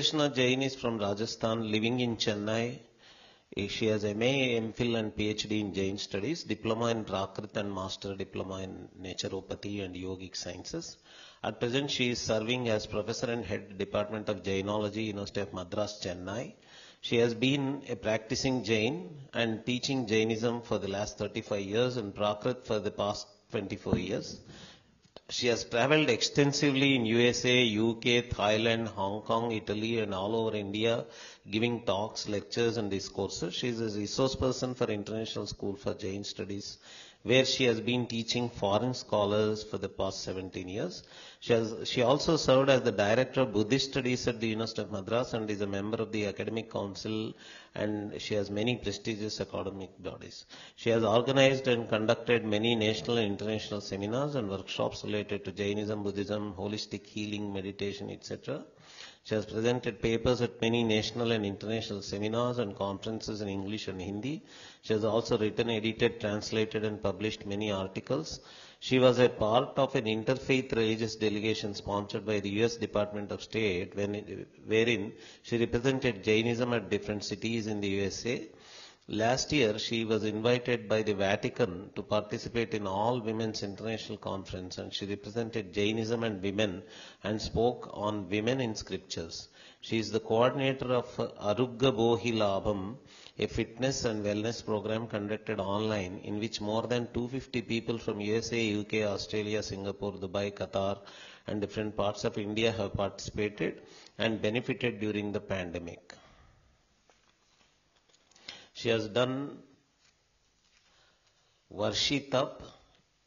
Sudarshana Jain is from Rajasthan, living in Chennai. Eh, She has MA, MPhil and PhD in Jain Studies, Diploma in Prakrit and Master Diploma in Naturopathy and Yogic Sciences. At present, she is serving as Professor and Head Department of Jainology, University of Madras, Chennai. She has been a practicing Jain and teaching Jainism for the last 35 years and Prakrit for the past 24 years. She has traveled extensively in USA, UK, Thailand, Hong Kong, Italy, and all over India, giving talks, lectures, and discourses. She is a resource person for International School for Jain Studies, where she has been teaching foreign scholars for the past 17 years. She, has, she also served as the Director of Buddhist Studies at the University of Madras and is a member of the Academic Council and she has many prestigious academic bodies. She has organized and conducted many national and international seminars and workshops related to Jainism, Buddhism, holistic healing, meditation, etc. She has presented papers at many national and international seminars and conferences in English and Hindi. She has also written, edited, translated and published many articles. She was a part of an interfaith religious delegation sponsored by the US Department of State wherein she represented Jainism at different cities in the USA. Last year, she was invited by the Vatican to participate in All Women's International Conference and she represented Jainism and women and spoke on women in scriptures. She is the coordinator of Arugga Bohilabham, a fitness and wellness program conducted online in which more than 250 people from USA, UK, Australia, Singapore, Dubai, Qatar and different parts of India have participated and benefited during the pandemic. She has done Varshitap,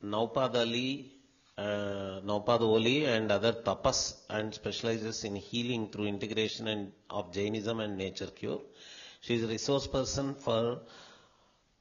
Naupadali, uh, Naupadoli and other tapas and specializes in healing through integration and, of Jainism and nature cure. She is a resource person for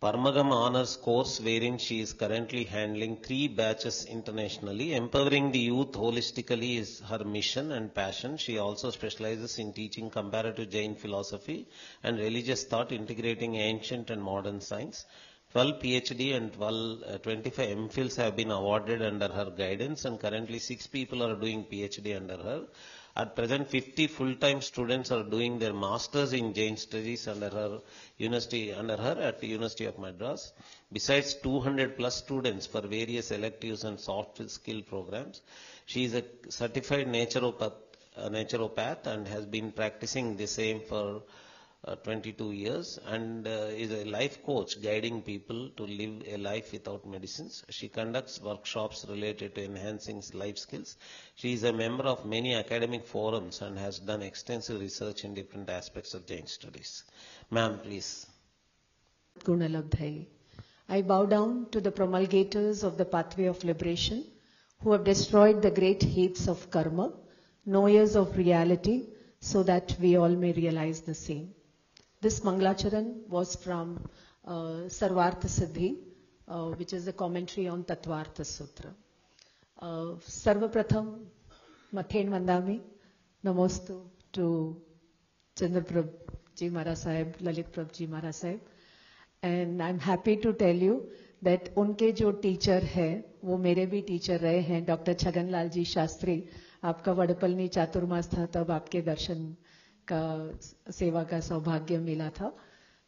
Parmagam Honors course wherein she is currently handling three batches internationally. Empowering the youth holistically is her mission and passion. She also specializes in teaching comparative Jain philosophy and religious thought integrating ancient and modern science. 12 PhD and 12, uh, 25 MPhils have been awarded under her guidance and currently 6 people are doing PhD under her. At present, 50 full-time students are doing their masters in Jain studies under her university, under her at the University of Madras. Besides 200 plus students for various electives and soft skill programs. She is a certified naturopath, uh, naturopath and has been practicing the same for 22 years and uh, is a life coach guiding people to live a life without medicines. She conducts workshops related to enhancing life skills. She is a member of many academic forums and has done extensive research in different aspects of Jain studies. Ma'am, please. I bow down to the promulgators of the pathway of liberation who have destroyed the great hates of karma, knowers of reality, so that we all may realize the same. This Manglacharan was from uh, Sarvartha Siddhi, uh, which is the commentary on Tattvartha Sutra. Uh, Sarvapratham, Mathen Mandami, Namostu to Chandraprabh Ji Maharaj Sahib, Lalit Prabh Ji Maharaj Sahib. I am happy to tell you that उनके जो teacher हैं वो मेरे भी teacher रहे हैं doctor Chhagan Lal ji Shastri आपका वड़पलनी चातुर्मास था तब आपके दर्शन का सेवा का सौभाग्य मिला था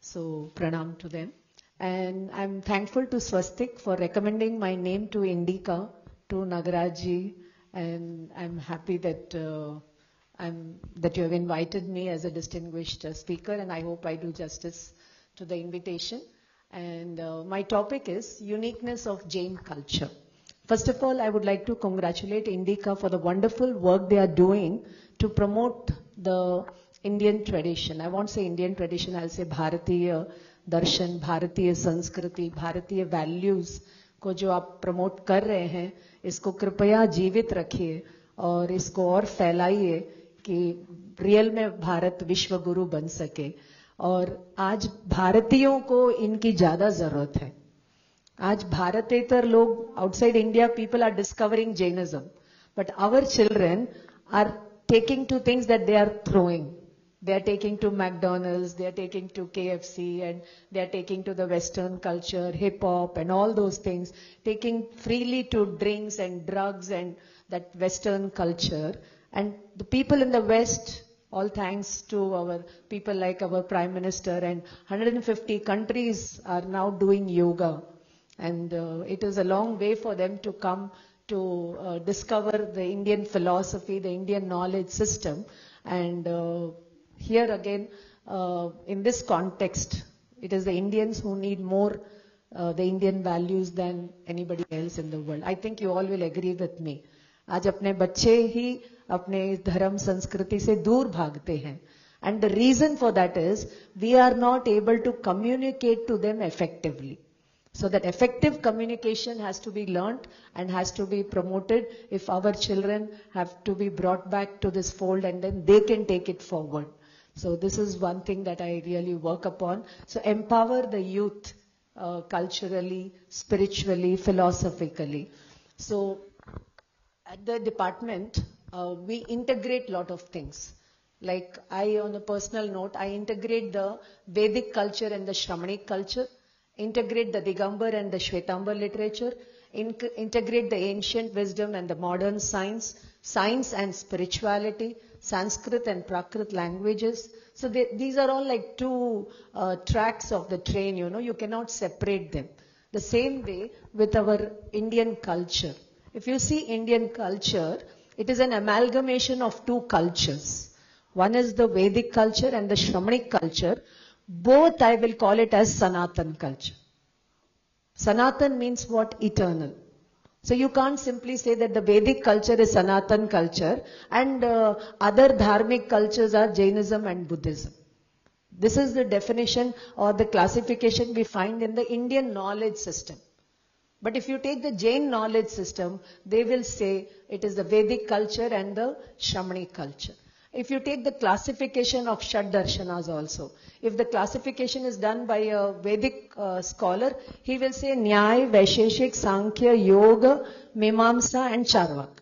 So pranam to them. And I'm thankful to Swastik for recommending my name to Indica, to Nagaraji, and I'm happy that uh, I'm that you have invited me as a distinguished uh, speaker, and I hope I do justice to the invitation. And uh, my topic is uniqueness of Jain culture. First of all, I would like to congratulate Indica for the wonderful work they are doing to promote the Indian tradition. I won't say Indian tradition, I'll say Bharatiya darshan, Bharatiya संस्कृति, भारतीय values को जो आप promote कर रहे हैं इसको कृपया जीवित रखिए और इसको और फैलाइए कि रियल में भारत विश्व गुरु बन सके। और आज भारतीयों को इनकी ज़्यादा ज़रूरत है। आज भारतेतर लोग outside India people are discovering Jainism but our children are taking two things that they are throwing they are taking to McDonald's, they are taking to KFC, and they are taking to the Western culture, hip hop, and all those things, taking freely to drinks and drugs and that Western culture. And the people in the West All thanks to our people like our Prime Minister and 150 countries are now doing yoga. And uh, it is a long way for them to come to uh, discover the Indian philosophy, the Indian knowledge system. And uh, here again, uh, in this context, it is the Indians who need more uh, the Indian values than anybody else in the world. I think you all will agree with me. आज अपने बच्चे ही अपने धर्म संस्कृति से दूर भागते हैं and the reason for that is we are not able to communicate to them effectively. So that effective communication has to be learnt and has to be promoted if our children have to be brought back to this fold and then they can take it forward. So this is one thing that I really work upon. So empower the youth uh, culturally, spiritually, philosophically. So at the department, uh, we integrate a lot of things. Like I, on a personal note, I integrate the Vedic culture and the Shramanic culture, integrate the Digambar and the Shwetambar literature, in- integrate the ancient wisdom and the modern science, science and spirituality, Sanskrit and Prakrit languages. So they, these are all like two uh, tracks of the train, you know, you cannot separate them. The same way with our Indian culture. If you see Indian culture, it is an amalgamation of two cultures. One is the Vedic culture and the Shramanic culture. Both I will call it as Sanatan culture. Sanatan means what? Eternal. So you can't simply say that the Vedic culture is Sanatan culture and uh, other dharmic cultures are Jainism and Buddhism. This is the definition or the classification we find in the Indian knowledge system. But if you take the Jain knowledge system, they will say it is the Vedic culture and the Shramanic culture. If you take the classification of Shad Darshanas also, if the classification is done by a Vedic uh, scholar, he will say Nyay, Vaisheshik, Sankhya, Yoga, Mimamsa and Charvak.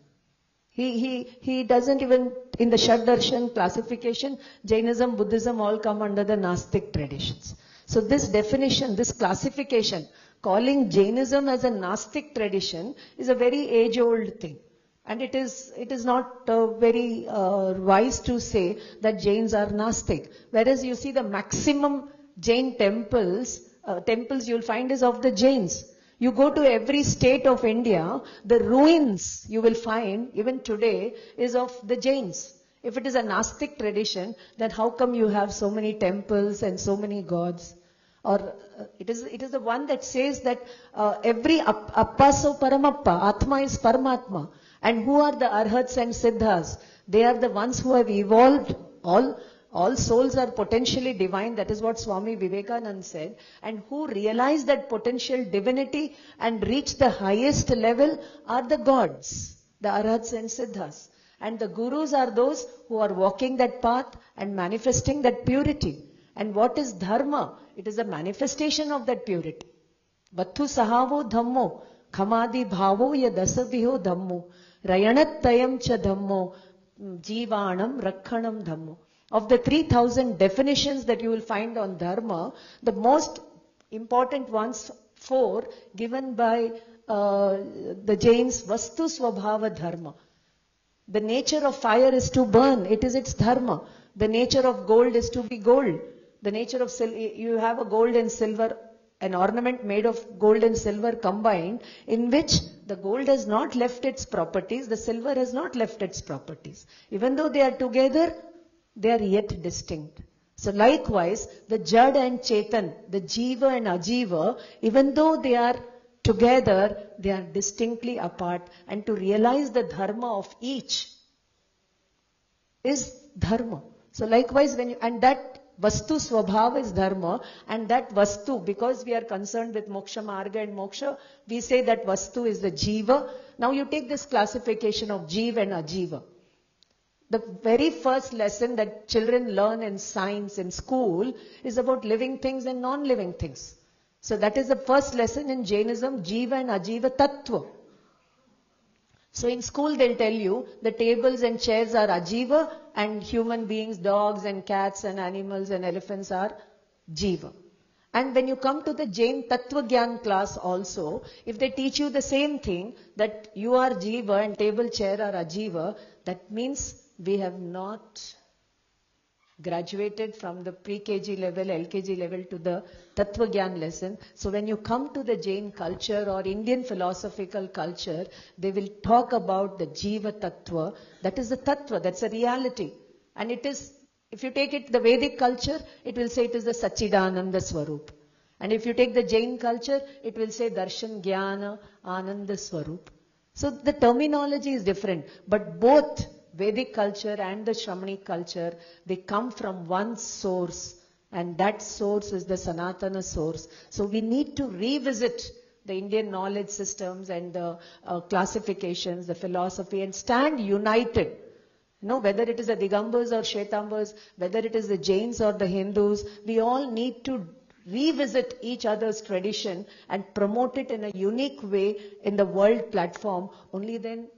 He, he, he doesn't even, in the Shad Darshan classification, Jainism, Buddhism all come under the Gnostic traditions. So this definition, this classification, calling Jainism as a Gnostic tradition is a very age-old thing. And it is, it is not uh, very uh, wise to say that Jains are Gnostic. Whereas you see the maximum Jain temples, uh, temples you'll find is of the Jains. You go to every state of India, the ruins you will find, even today, is of the Jains. If it is a Gnostic tradition, then how come you have so many temples and so many gods? Or uh, it is it is the one that says that uh, every ap- appa so paramappa, atma is paramatma. And who are the arhats and siddhas? They are the ones who have evolved. All all souls are potentially divine. That is what Swami Vivekananda said. And who realize that potential divinity and reach the highest level are the gods, the arhats and siddhas. And the gurus are those who are walking that path and manifesting that purity. And what is dharma? It is a manifestation of that purity. Vattu sahavo dhammo, khamadi bhavo ya dasaviho dhammo, rayanatayam dhammo, jivanam rakhanam dhammo. Of the 3000 definitions that you will find on dharma, the most important ones, four, given by uh, the Jains, vastu swabhava dharma. The nature of fire is to burn. It is its dharma. The nature of gold is to be gold. The nature of you have a gold and silver, an ornament made of gold and silver combined, in which the gold has not left its properties, the silver has not left its properties. Even though they are together, they are yet distinct. So likewise, the Jad and Chetan, the Jiva and Ajiva, even though they are together, they are distinctly apart. And to realize the dharma of each is dharma. So likewise, when you, and that Vastu Swabhava is Dharma and that Vastu, because we are concerned with Moksha Marga and Moksha, we say that Vastu is the Jiva. Now you take this classification of Jiva and Ajiva. The very first lesson that children learn in science in school is about living things and non-living things. So that is the first lesson in Jainism, Jiva and Ajiva Tattva. So in school they'll tell you the tables and chairs are ajiva and human beings, dogs and cats and animals and elephants are jiva. And when you come to the Jain Tattva Gyan class also, if they teach you the same thing, that you are jiva and table chair are ajiva, that means we have not graduated from the pre-KG level, LKG level to the Tattva Gyan lesson. So when you come to the Jain culture or Indian philosophical culture, they will talk about the Jiva Tattva. That is the Tattva, that's a reality. And it is, if you take it the Vedic culture, it will say it is the Sachidananda Swarup. And if you take the Jain culture, it will say Darshan Jnana Ananda Swarup. So the terminology is different, but both Vedic culture and the Shramanic culture, they come from one source, and that source is the Sanatana source. So we need to revisit the Indian knowledge systems and the uh, classifications, the philosophy, and stand united. You know, whether it is the Digambas or Shvetambas, whether it is the Jains or the Hindus, we all need to revisit each other's tradition and promote it in a unique way in the world platform. Only then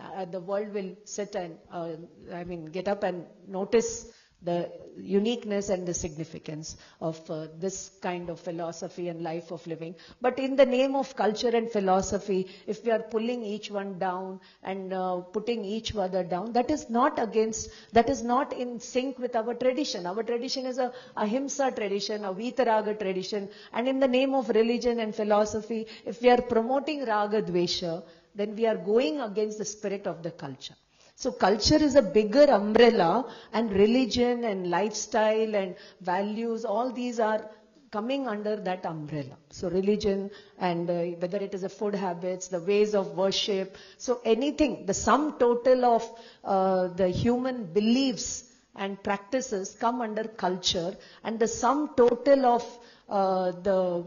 uh, the world will sit and, uh, I mean, get up and notice the uniqueness and the significance of uh, this kind of philosophy and life of living. But in the name of culture and philosophy, if we are pulling each one down and uh, putting each other down, that is not against, that is not in sync with our tradition. Our tradition is a ahimsa tradition, a vitaraga tradition. And in the name of religion and philosophy, if we are promoting raga dvesha, then we are going against the spirit of the culture. So culture is a bigger umbrella and religion and lifestyle and values, all these are coming under that umbrella. So religion and uh, whether it is the food habits, the ways of worship, so anything, the sum total of uh, the human beliefs and practices come under culture and the sum total of uh, the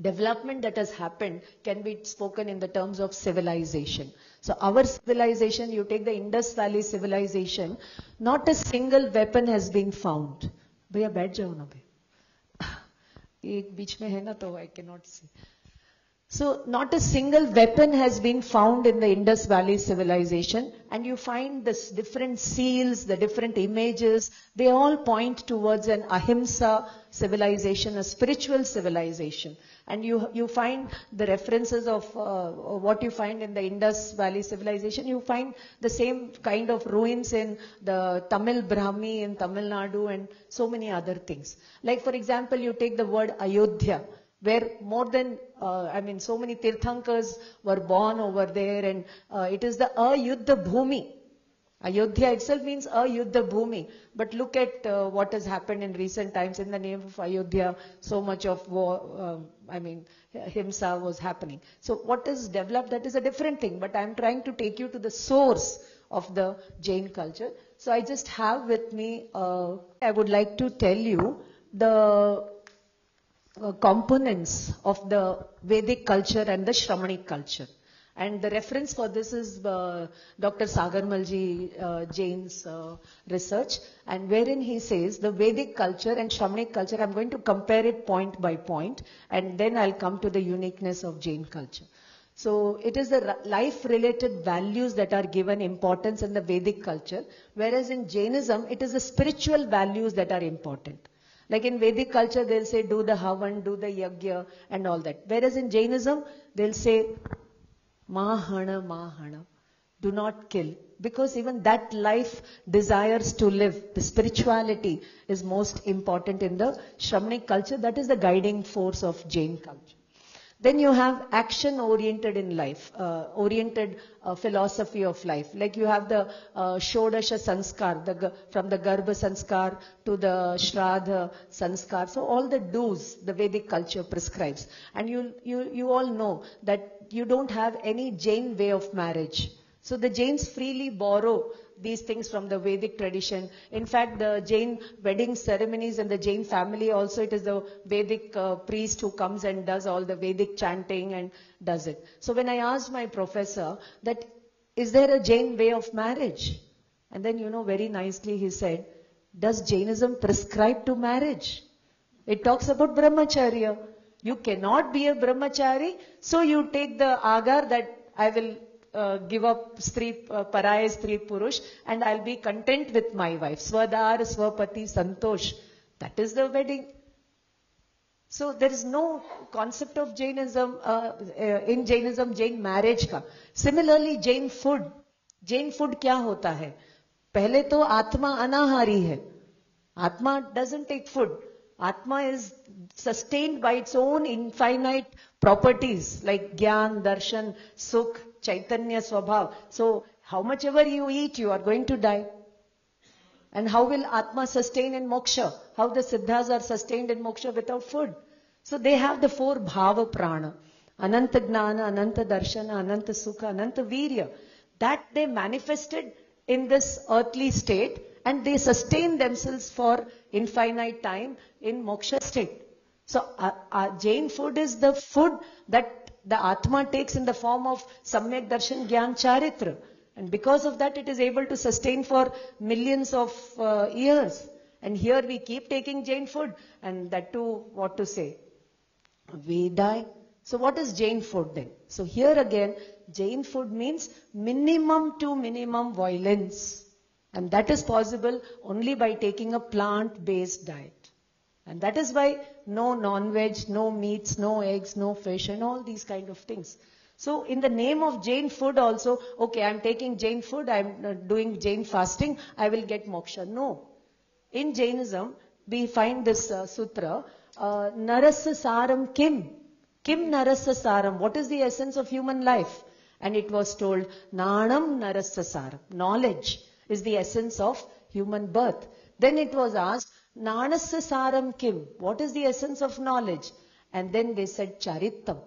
development that has happened can be spoken in the terms of civilization. So our civilization, you take the Indus Valley civilization, not a single weapon has been found. भैया बैठ जाओ ना भाई एक बीच में है ना तो I cannot see so not a single weapon has been found in the Indus Valley civilization and you find this different seals, the different images, they all point towards an ahimsa civilization, a spiritual civilization. And you, you find the references of uh, what you find in the Indus Valley civilization, you find the same kind of ruins in the Tamil Brahmi in Tamil Nadu and so many other things. Like for example, you take the word Ayodhya where more than, uh, I mean, so many Tirthankars were born over there and uh, it is the Ayuddha Bhumi. Ayodhya itself means Ayuddha Bhumi. But look at uh, what has happened in recent times in the name of Ayodhya. So much of war, um, I mean, himsa was happening. So what is developed, that is a different thing. But I'm trying to take you to the source of the Jain culture. So I just have with me, uh, I would like to tell you the uh, components of the Vedic culture and the Shramanic culture. And the reference for this is uh, Dr. Sagarmalji uh, Jain's uh, research, and wherein he says the Vedic culture and Shramanic culture, I'm going to compare it point by point, and then I'll come to the uniqueness of Jain culture. So it is the life-related values that are given importance in the Vedic culture, whereas in Jainism, it is the spiritual values that are important. Like in Vedic culture, they'll say do the havan, do the yagya and all that. Whereas in Jainism, they'll say mahana, mahana. Do not kill. Because even that life desires to live. The spirituality is most important in the Shramanic culture. That is the guiding force of Jain culture. Then you have action oriented in life, uh, oriented uh, philosophy of life. Like you have the uh, Shodasha Sanskar, the, from the Garbha Sanskar to the Shraddha Sanskar. So all the do's the Vedic culture prescribes. And you, you, you all know that you don't have any Jain way of marriage. So the Jains freely borrow these things from the Vedic tradition. In fact, the Jain wedding ceremonies and the Jain family also, it is the Vedic uh, priest who comes and does all the Vedic chanting and does it. So when I asked my professor that, is there a Jain way of marriage? And then, you know, very nicely he said, does Jainism prescribe to marriage? It talks about brahmacharya. You cannot be a brahmachari, so you take the agar that I will give up Stri, uh, Paraya Stri Purush and I'll be content with my wife. Swadar, Swapati, Santosh. That is the wedding. So there is no concept of Jainism, uh, in Jainism, Jain marriage का. Similarly, Jain food. Jain food क्या होता है? पहले तो आत्मा अनाहारी है. Atma doesn't take food. Atma is sustained by its own infinite properties like Gyan, Darshan, Sukh, Chaitanya, Swabhav. So how much ever you eat, you are going to die. And how will Atma sustain in moksha? How the Siddhas are sustained in moksha without food? So they have the four bhava prana. Ananta Gnana, Ananta Darshana, Ananta Sukha, Ananta Virya. That they manifested in this earthly state and they sustain themselves for infinite time in moksha state. So uh, uh, Jain food is the food that the Atma takes in the form of Samyak Darshan Gyan Charitra. And because of that, it is able to sustain for millions of uh, years. And here we keep taking Jain food, and that too, what to say? We die. So what is Jain food then? So here again, Jain food means minimum to minimum violence. And that is possible only by taking a plant-based diet. And that is why no non-veg, no meats, no eggs, no fish, and all these kind of things. So in the name of Jain food also, okay, I'm taking Jain food, I'm uh, doing Jain fasting, I will get moksha. No. In Jainism, we find this uh, sutra, uh, Narasa Saram Kim. Kim Narasa Saram. What is the essence of human life? And it was told, Nanam Narasa Saram. Knowledge is the essence of human birth. Then it was asked, Nanasa Saram Kim. What is the essence of knowledge? And then they said, Charitam.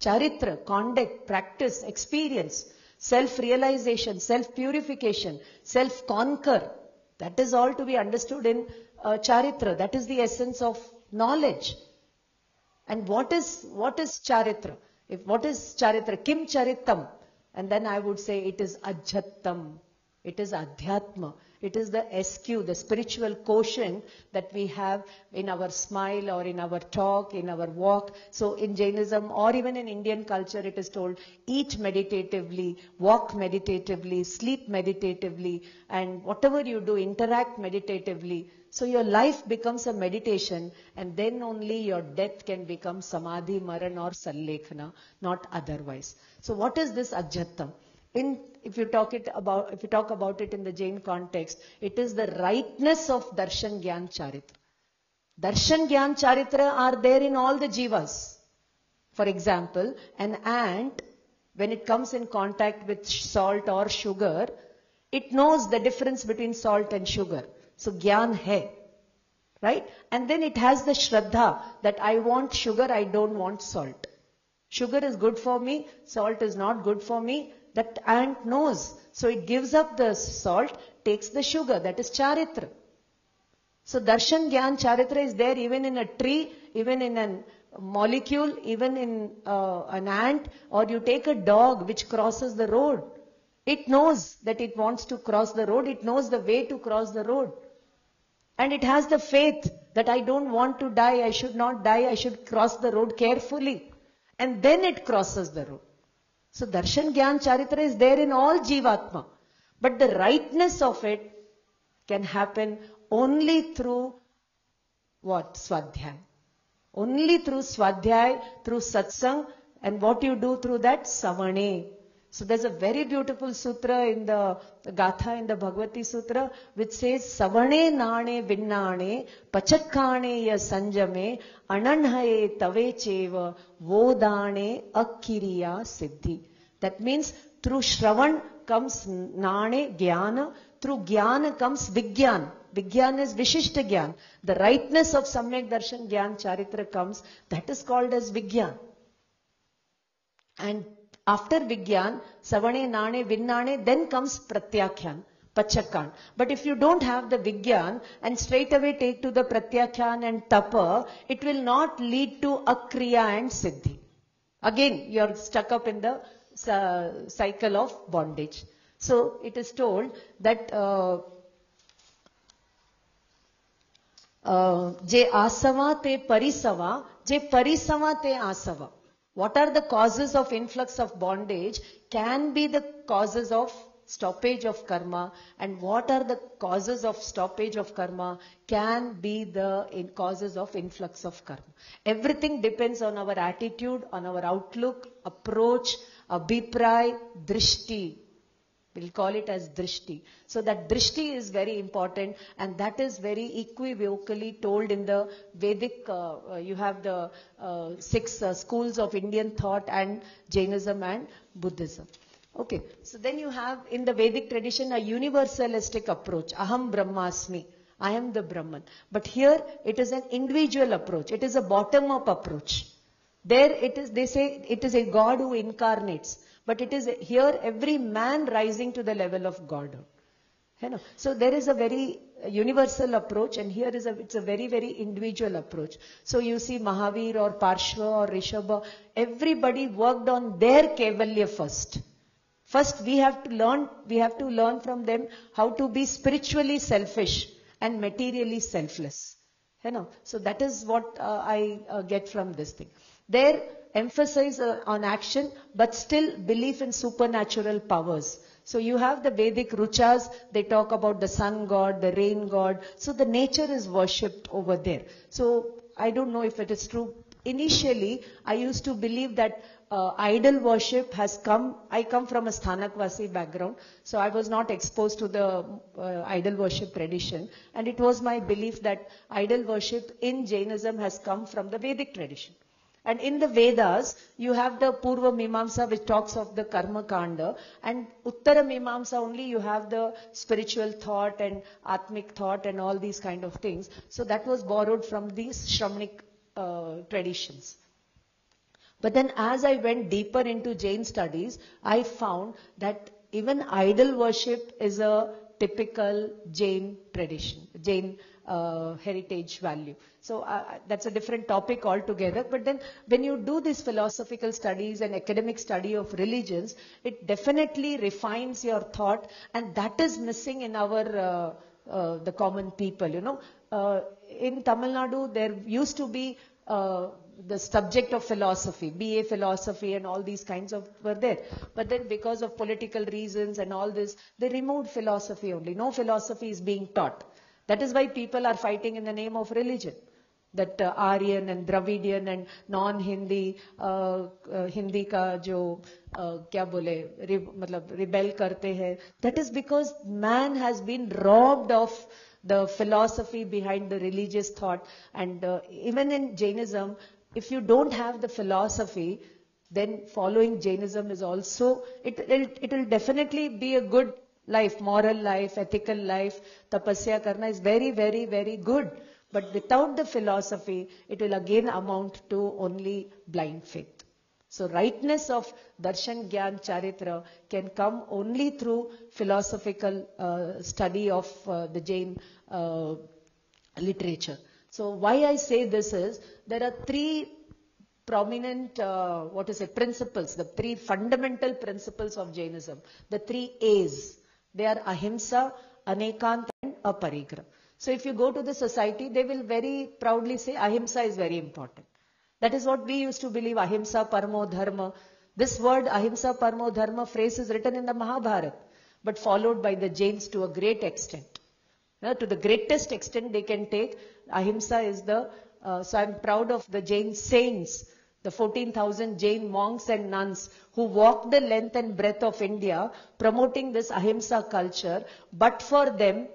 Charitra, conduct, practice, experience, self-realization, self-purification, self-conquer. That is all to be understood in uh, Charitra. That is the essence of knowledge. And what is, what is Charitra? If, what is Charitra? Kim Charitam? And then I would say it is Ajhattam. It is Adhyatma. It is the SQ, the spiritual quotient that we have in our smile or in our talk, in our walk. So in Jainism or even in Indian culture, it is told eat meditatively, walk meditatively, sleep meditatively, and whatever you do, interact meditatively. So your life becomes a meditation and then only your death can become samadhi, maran or sallekhana, not otherwise. So what is this ajjatam? In, if you talk it about, if you talk about it in the Jain context, it is the rightness of darshan gyan charitra. Darshan gyan charitra are there in all the jivas. For example, an ant, when it comes in contact with salt or sugar, it knows the difference between salt and sugar. So gyan hai. Right? And then it has the shraddha that I want sugar, I don't want salt. Sugar is good for me, salt is not good for me. That ant knows. So it gives up the salt, takes the sugar. That is charitra. So darshan, gyan, charitra is there even in a tree, even in a molecule, even in uh, an ant, or you take a dog which crosses the road. It knows that it wants to cross the road. It knows the way to cross the road. And it has the faith that I don't want to die. I should not die. I should cross the road carefully. And then it crosses the road. So darshan, gyan, charitra is there in all jivatma. But the rightness of it can happen only through what? Swadhyay. Only through swadhyay, through satsang, and what you do through that? Savane. So there's a very beautiful sutra in the, Gatha in the Bhagavati Sutra which says Savane Nane Vinnane Pachakkane Ya Sanjame Ananhaye Tave Cheva Vodane Akkiriya Siddhi. That means through Shravan comes Nane Jnana, through Jnana comes Vigyan. Vigyan is Vishishta Gyan. The rightness of Samyak Darshan Gyan Charitra comes, that is called as Vigyan. And after Vigyan, Savane, Nane, Vinnane, then comes Pratyakhyan, Pachakan. But if you don't have the Vigyan and straight away take to the Pratyakhyan and Tapa, it will not lead to Akriya and Siddhi. Again, you are stuck up in the uh, cycle of bondage. So it is told that uh, uh, parisava, je parisava te asava. What are the causes of influx of bondage can be the causes of stoppage of karma and what are the causes of stoppage of karma can be the causes of influx of karma. Everything depends on our attitude, on our outlook, approach, abhipray, drishti. We'll call it as drishti. So that drishti is very important and that is very equivocally told in the Vedic, uh, uh, you have the uh, six uh, schools of Indian thought and Jainism and Buddhism. Okay, so then you have in the Vedic tradition a universalistic approach, aham brahmasmi. I am the Brahman. But here it is an individual approach. It is a bottom up approach. There it is, they say it is a God who incarnates. But it is here every man rising to the level of Godhood. You know, so there is a very universal approach and here is a, it's a very, very individual approach. So you see Mahavir or Parshva or Rishabha, everybody worked on their Kevalya first. First we have to learn, we have to learn from them how to be spiritually selfish and materially selfless. You know, so that is what uh, I uh, get from this thing. Their emphasis uh, on action, but still belief in supernatural powers. So you have the Vedic Ruchas, they talk about the sun god, the rain god. So the nature is worshipped over there. So I don't know if it is true. Initially, I used to believe that uh, idol worship has come. I come from a Sthanakvasi background, so I was not exposed to the uh, idol worship tradition. And it was my belief that idol worship in Jainism has come from the Vedic tradition. And in the Vedas, you have the Purva Mimamsa which talks of the Karma Kanda and Uttara Mimamsa only you have the spiritual thought and Atmic thought and all these kind of things. So that was borrowed from these Shramnik uh, traditions. But then as I went deeper into Jain studies, I found that even idol worship is a typical Jain tradition, Jain uh, heritage value. So uh, that's a different topic altogether. But then when you do these philosophical studies and academic study of religions, it definitely refines your thought and that is missing in our, uh, uh the common people, you know. Uh, in Tamil Nadu, there used to be uh, the subject of philosophy, BA philosophy and all these kinds of were there. But then because of political reasons and all this, they removed philosophy only. No philosophy is being taught. That is why people are fighting in the name of religion. That uh, Aryan and Dravidian and non-Hindi, uh, uh, Hindi का जो uh, क्या बोले रि, मतलब rebel करते हैं. That is because man has been robbed of the philosophy behind the religious thought. And uh, even in Jainism, if you don't have the philosophy, then following Jainism is also, it, it, it will definitely be a good life, moral life, ethical life. Tapasya karna is very, very, very good. But without the philosophy, it will again amount to only blind faith. So rightness of darshan, gyan, charitra can come only through philosophical uh, study of uh, the Jain uh, literature. So why I say this is, there are three prominent, uh, what is it, principles, the three fundamental principles of Jainism, the three A's. They are ahimsa, anekant and aparigraha. So if you go to the society, they will very proudly say ahimsa is very important. That is what we used to believe, ahimsa, parmo, dharma. This word ahimsa, parmo, dharma phrase is written in the Mahabharata, but followed by the Jains to a great extent. Now, to the greatest extent they can take, ahimsa is the, uh, so I'm proud of the Jain saints, the 14,000 Jain monks and nuns who walked the length and breadth of India promoting this ahimsa culture, but for them,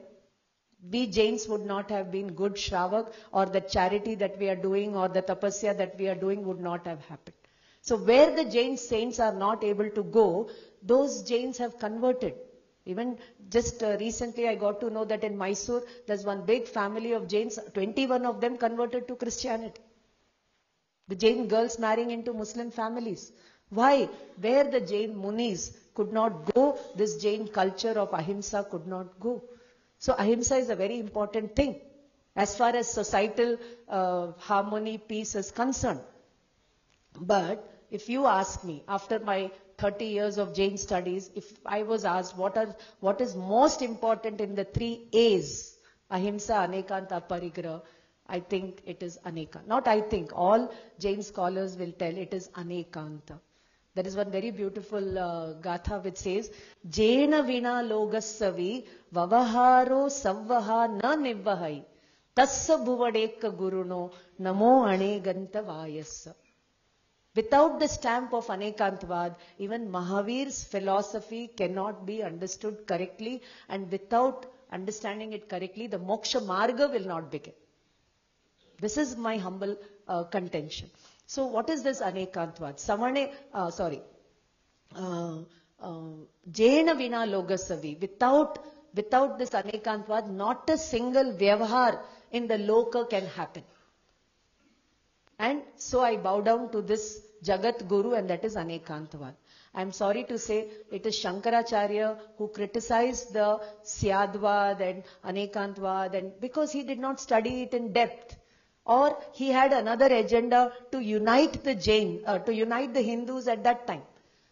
we Jains would not have been good Shravak or the charity that we are doing or the tapasya that we are doing would not have happened. So where the Jain saints are not able to go, those Jains have converted. Even just uh, recently I got to know that in Mysore, there's one big family of Jains, 21 of them converted to Christianity. The Jain girls marrying into Muslim families. Why? Where the Jain munis could not go, this Jain culture of ahimsa could not go. So ahimsa is a very important thing as far as societal uh, harmony, peace is concerned. But if you ask me, after my 30 years of Jain studies, if I was asked what are what is most important in the three A's, ahimsa, anekanta, parigraha, I think it is aneka. Not I think, all Jain scholars will tell it is anekanta. There is one very beautiful uh, gatha which says, Jena vina logassavi vavaharo savvaha na nivvahai tassa bhuvadeka guruno namo aneganta vayassa. Without the stamp of Anekantvad, even Mahavir's philosophy cannot be understood correctly and without understanding it correctly, the moksha marga will not begin. This is my humble uh, contention. So what is this Anekantvad? Savane, uh, sorry, uh, uh, Jena Vina Logasavi. Without, without this Anekantvad, not a single vyavahar in the loka can happen. And so I bow down to this Jagat Guru and that is Anekantvad. I'm sorry to say it is Shankaracharya who criticized the Syadvad and Anekantvad and because he did not study it in depth. Or he had another agenda to unite the Jain, uh, to unite the Hindus at that time.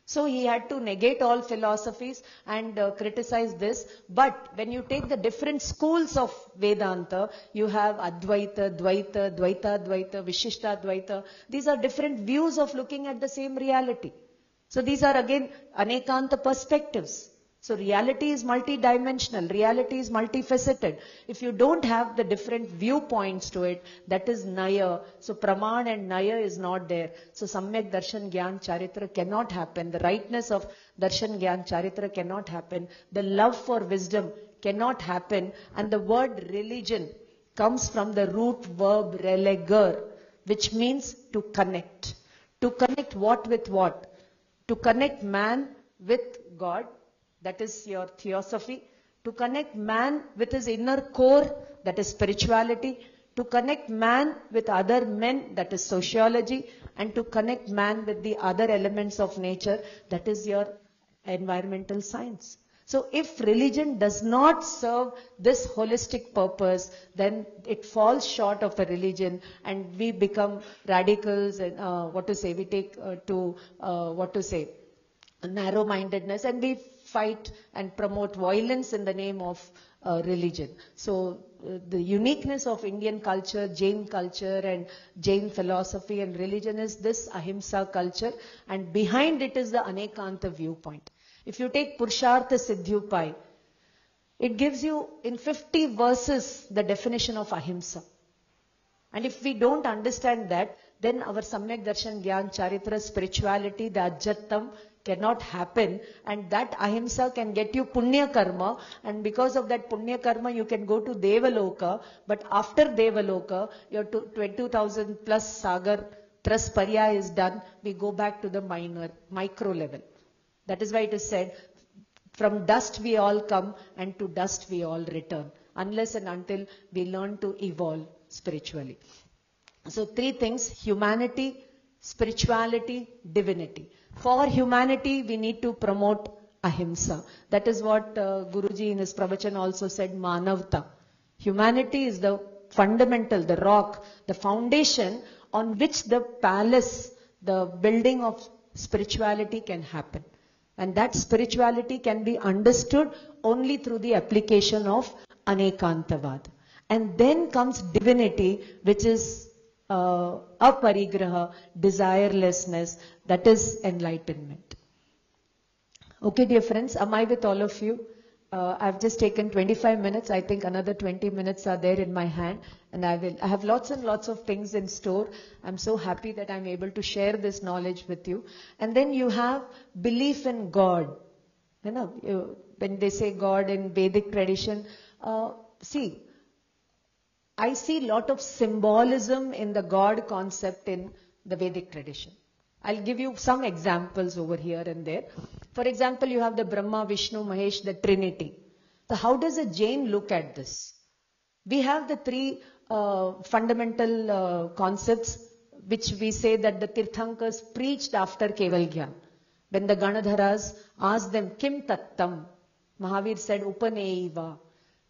So he had to negate all philosophies and uh, criticize this. But when you take the different schools of Vedanta, you have Advaita, Dvaita, Dvaita, Dvaita, Vishishta, Dvaita. These are different views of looking at the same reality. So these are again Anekanta perspectives. So reality is multidimensional, reality is multifaceted. If you don't have the different viewpoints to it, that is Naya. So Praman and Naya is not there. So Samyak Darshan Gyan Charitra cannot happen. The rightness of Darshan Gyan Charitra cannot happen. The love for wisdom cannot happen. And the word religion comes from the root verb releger, which means to connect. To connect what with what? To connect man with God that is your theosophy, to connect man with his inner core, that is spirituality, to connect man with other men, that is sociology, and to connect man with the other elements of nature, that is your environmental science. So if religion does not serve this holistic purpose, then it falls short of a religion. And we become radicals and uh, what to say, we take uh, to, uh, what to say, narrow-mindedness. And we fight and promote violence in the name of uh, religion. So uh, the uniqueness of Indian culture, Jain culture and Jain philosophy and religion is this ahimsa culture and behind it is the anekanta viewpoint. If you take Purushartha Siddhyupaya, it gives you in 50 verses the definition of ahimsa. And if we don't understand that, then our Samyak Darshan Gyan Charitra spirituality, the Ajattam, cannot happen and that ahimsa can get you punya karma and because of that punya karma you can go to devaloka but after devaloka your 20,000 plus sagar trasparya is done we go back to the minor micro level. That is why it is said from dust we all come and to dust we all return unless and until we learn to evolve spiritually. So three things humanity spirituality divinity for humanity, we need to promote ahimsa. That is what uh, Guruji in his pravachan also said, manavta. Humanity is the fundamental, the rock, the foundation on which the palace, the building of spirituality can happen. And that spirituality can be understood only through the application of anekantavad. And then comes divinity, which is uh, aparigraha, desirelessness, that is enlightenment. Okay, dear friends, am I with all of you? Uh, I've just taken 25 minutes. I think another 20 minutes are there in my hand and I will, I have lots and lots of things in store. I'm so happy that I'm able to share this knowledge with you. And then you have belief in God. You know, you, when they say God in Vedic tradition, uh, see, I see a lot of symbolism in the God concept in the Vedic tradition. I'll give you some examples over here and there. For example, you have the Brahma, Vishnu, Mahesh, the Trinity. So how does a Jain look at this? We have the three uh, fundamental uh, concepts which we say that the Tirthankars preached after Keval Gyan. When the Ganadharas asked them, Kim Tattam? Mahavir said, Upaneiva.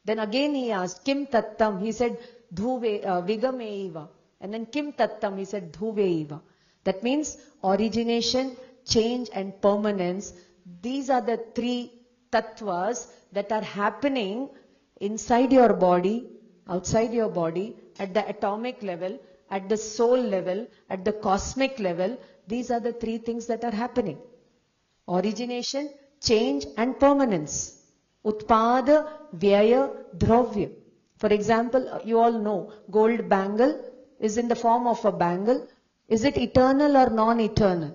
Then again he asked, Kim Tattam? He said, Dhuve, uh, Vigameiva. And then Kim Tattam? He said, Dhuveiva. That means origination, change and permanence. These are the three tattvas that are happening inside your body, outside your body, at the atomic level, at the soul level, at the cosmic level. These are the three things that are happening. Origination, change and permanence. Utpada, Vyaya, Dravya. For example, uh, you all know gold bangle is in the form of a bangle Is it eternal or non-eternal?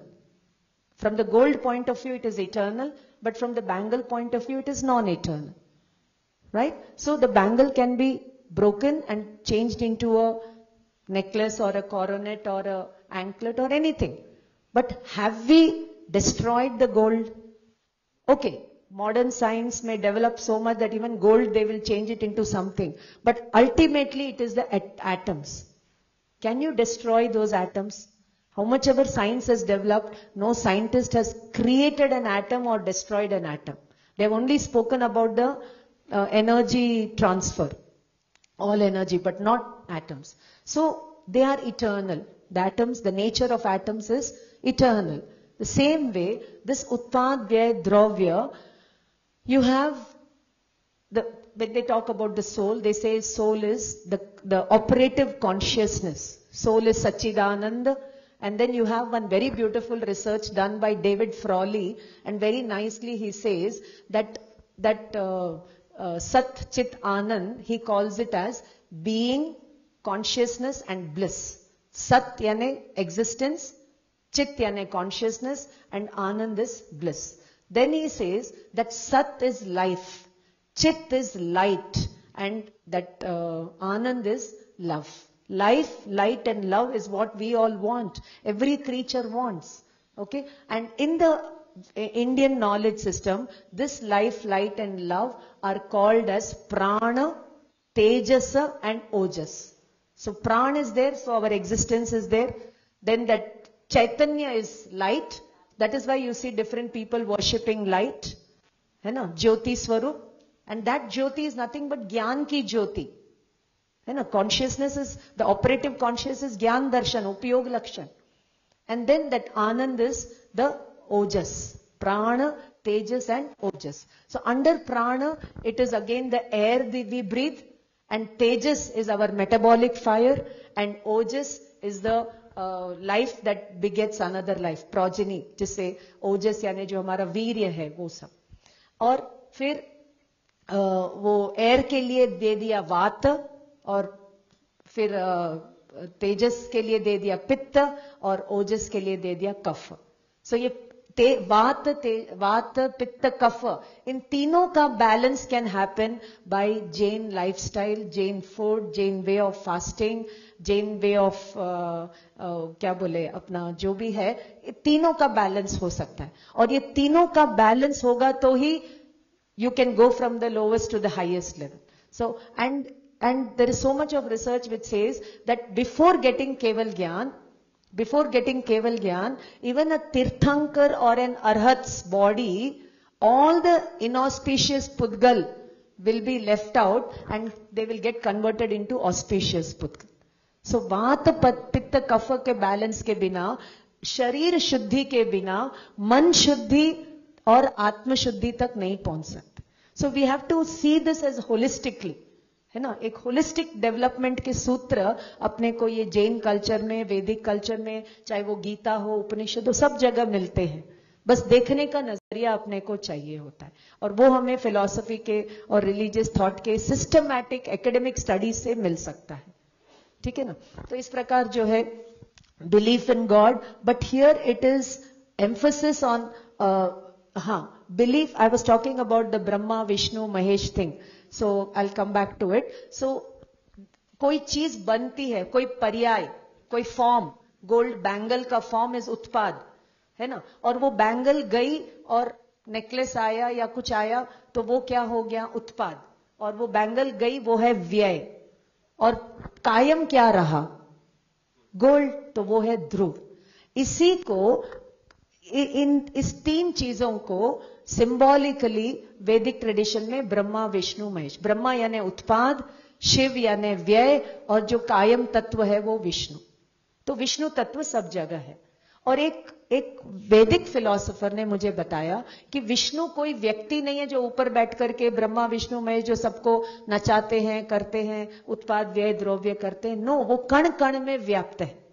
From the gold point of view, it is eternal, but from the bangle point of view, it is non-eternal. Right? So the bangle can be broken and changed into a necklace or a coronet or a anklet or anything. But have we destroyed the gold? Okay, modern science may develop so much that even gold they will change it into something. But ultimately it is the at- atoms. Can you destroy those atoms? How much ever science has developed, no scientist has created an atom or destroyed an atom. They have only spoken about the uh, energy transfer, all energy, but not atoms. So they are eternal. The atoms, the nature of atoms is eternal. The same way, this utpad vyay dravya, you have the, when they talk about the soul, they say soul is the, the operative consciousness. Soul is Sachidananda. And then you have one very beautiful research done by David Frawley, and very nicely he says that that uh, uh, Sat Chit Anand, he calls it as being, consciousness, and bliss. Sat yane existence, Chit yane consciousness, and Anand is bliss. Then he says that Sat is life, Chit is light, and that uh, Anand is love. Life, light and love is what we all want. Every creature wants. Okay? And in the uh, Indian knowledge system, this life, light and love are called as prana, tejasa and ojas. So prana is there, so our existence is there. Then that chaitanya is light. That is why you see different people worshipping light. है ना ज्योति स्वरूप and that jyoti is nothing but ज्ञान की ज्योति है ना consciousness is the operative consciousness is ज्ञान दर्शन उपयोग लक्षण and then that anand is the ojas prana tejas and ojas so under prana it is again the air that we breathe and tejas is our metabolic fire and ojas is the uh, that begets another life progeny जिससे ओजस यानी जो हमारा वीर्य है वो सब। और फिर आ, वो एयर के लिए दे दिया वात और फिर आ, तेजस के लिए दे दिया पित्त और ओजस के लिए दे दिया कफ। सो so ये ते, वात ते, वात पित्त कफ इन तीनों का balance can happen by Jain lifestyle Jain food Jain way of fasting Jain way of क्या बोले, अपना जो भी है तीनों का बैलेंस हो सकता है। और ये तीनों का बैलेंस होगा तो ही you can go from the lowest to the highest level so and and there is so much of research which says that before getting केवल ज्ञान बिफोर गेटिंग केवल ज्ञान इवन अ तीर्थंकर और an arhat body all the inauspicious pudgala will be left out and they will get converted into auspicious putgal. So, वात पित्त कफ के balance के बिना शरीर शुद्धि के बिना मन शुद्धि और आत्म शुद्धि तक नहीं पहुँच सकते so we have to see this as holistically है ना एक होलिस्टिक डेवलपमेंट के सूत्र अपने को ये जैन कल्चर में वैदिक कल्चर में चाहे वो गीता हो उपनिषद हो सब जगह मिलते हैं बस देखने का नज़रिया अपने को चाहिए होता है और वो हमें फिलॉसफी के और रिलीजियस थॉट के सिस्टमैटिक एकेडमिक स्टडीज़ से मिल सकता है ठीक है ना? तो इस प्रकार जो है belief in God but here it is emphasis on हाँ belief I was talking about the Brahma Vishnu Mahesh thing so I come back to it so कोई चीज़ बनती है, कोई पर्याय, कोई फॉर्म गोल्ड बैंगल का फॉर्म इज़ उत्पाद है ना? और वो बैंगल गई और नेकलेस आया या कुछ आया तो वो क्या हो गया? उत्पाद। और वो बैंगल गई, वो है व्यय। और कायम क्या रहा? गोल्ड तो वो है ध्रुव। इसी को इन, इस तीन चीज़ों को सिंबॉलिकली वैदिक ट्रेडिशन में ब्रह्मा, विष्णु, महेश। ब्रह्मा यानी उत्पाद, शिव यानी व्यय, और जो कायम तत्व है वो विष्णु। तो विष्णु तत्व सब जगह है। और एक एक वैदिक फिलोसोफर ने मुझे बताया कि विष्णु कोई व्यक्ति नहीं है जो ऊपर बैठ करके ब्रह्मा, विष्णु में जो सबको नचाते हैं, करते हैं, उत्पाद व्यय, द्रव्य करते हैं। नो वो कण कण में व्याप्त है।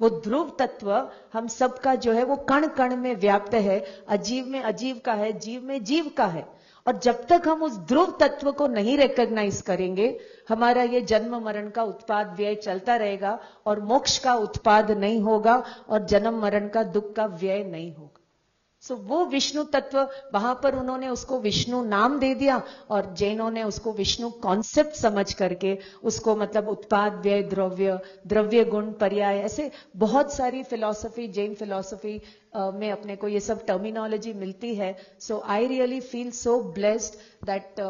वो ध्रुव तत्व हम सबका जो है वो कण कण में व्याप्त है। अजीव में अजीव का है, जीव में जीव का है। और जब तक हम उस ध्रुव तत्व को नहीं रिकग्नाइज करेंगे, हमारा ये जन्म मरण का उत्पाद व्यय चलता रहेगा और मोक्ष का उत्पाद नहीं होगा और जन्म मरण का दुख का व्यय नहीं होगा। सो so, वो विष्णु तत्व वहाँ पर उन्होंने उसको विष्णु नाम दे दिया और जैनों ने उसको विष्णु कॉन्सेप्ट समझ करके उसको मतलब उत्पाद व्यय द्रव्य द्रव्य गुण पर्याय ऐसे बहुत सारी फिलॉसफी जैन फिलॉसफी में अपने को ये सब टर्मिनोलॉजी मिलती है। So I really feel so blessed that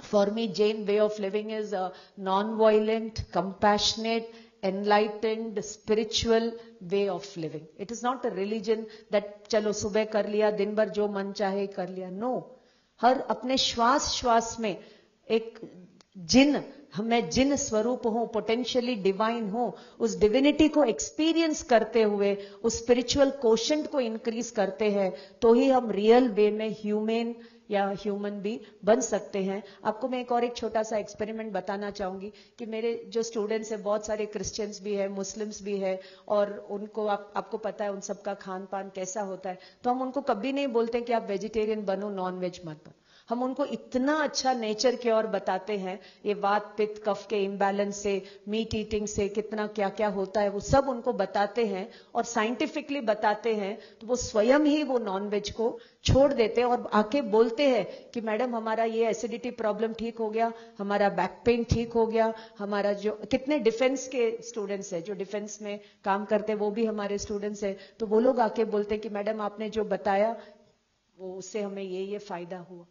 for me jain way of living is uh, non-violent compassionate enlightened, spiritual way of living. It is not a religion that, चलो सुबह कर लिया, दिन भर जो मन चाहे कर लिया. नो हर अपने श्वास श्वास में एक जिन, मैं जिन स्वरूप हूँ पोटेंशियली डिवाइन हूँ, उस डिविनिटी को एक्सपीरियंस करते हुए, उस स्पिरिचुअल कोशंट को इंक्रीज करते हैं तो ही हम रियल वे में ह्यूमेन या ह्यूमन भी बन सकते हैं। आपको मैं एक और एक छोटा सा एक्सपेरिमेंट बताना चाहूँगी कि मेरे जो स्टूडेंट्स हैं बहुत सारे क्रिश्चियंस भी हैं मुस्लिम्स भी है और उनको आप, आपको पता है उन सबका खान पान कैसा होता है। तो हम उनको कभी नहीं बोलते कि आप वेजिटेरियन बनो नॉन वेज मत बनो। हम उनको इतना अच्छा नेचर की ओर बताते हैं, ये वात, पित्त, कफ के इम्बैलेंस से मीट ईटिंग से, कितना क्या क्या होता है, वो सब उनको बताते हैं और साइंटिफिकली बताते हैं तो वो स्वयं ही वो नॉनवेज को छोड़ देते हैं और आके बोलते हैं कि मैडम, हमारा ये एसिडिटी प्रॉब्लम ठीक हो गया, हमारा बैक पेन ठीक हो गया, हमारा जो, कितने डिफेंस के स्टूडेंट्स है, जो डिफेंस में काम करते हैं, वो भी हमारे स्टूडेंट्स है। तो वो लोग आके बोलते हैं कि मैडम, आपने जो बताया, वो उससे हमें ये ये फ़ायदा हुआ।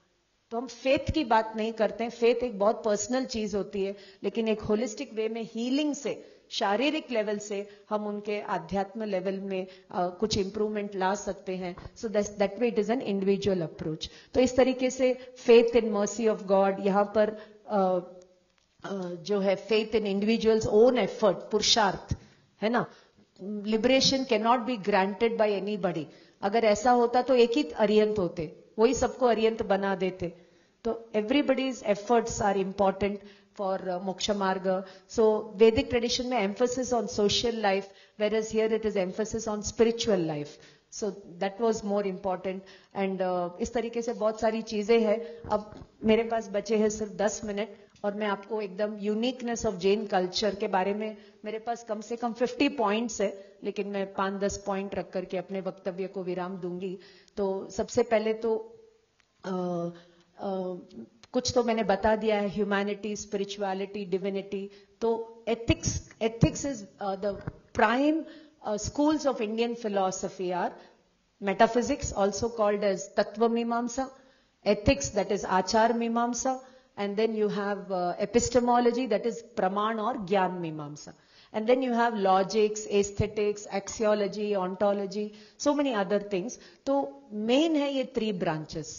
तो हम फेथ की बात नहीं करते हैं। फेथ एक बहुत पर्सनल चीज़ होती है लेकिन एक होलिस्टिक वे में हीलिंग से शारीरिक लेवल से हम उनके आध्यात्म लेवल में आ, कुछ इंप्रूवमेंट ला सकते हैं। So that way it is an individual approach तो इस तरीके से faith in mercy of God यहाँ पर आ, आ, जो है faith in individual's own effort पुरुषार्थ है ना? Liberation can not be granted by any अगर ऐसा होता तो एक ही अरियंत होते वही सबको अरियंत बना देते। तो everybody's efforts are important for moksha marg so Vedic tradition में emphasis on social life where is here it is emphasis on spiritual life so that was more important and इस तरीके से बहुत सारी चीज़ें हैं। अब मेरे पास बचे हैं सिर्फ़ दस मिनट और मैं आपको एकदम यूनिकनेस ऑफ़ जैन कल्चर के बारे में, मेरे पास कम से कम 50 पॉइंट्स है, लेकिन मैं पाँच दस पॉइंट रख करके अपने वक्तव्य को विराम दूँगी। तो सबसे पहले तो कुछ तो मैंने बता दिया है ह्यूमैनिटी स्पिरिचुअलिटी डिविनिटी तो ethics ethics is the prime schools of Indian philosophy are metaphysics also called as tattva mimansa ethics that is achar mimansa and then you have epistemology that is pramana और gyan mimansa and then you have logics aesthetics axiology ontology so many other things तो main है ये three branches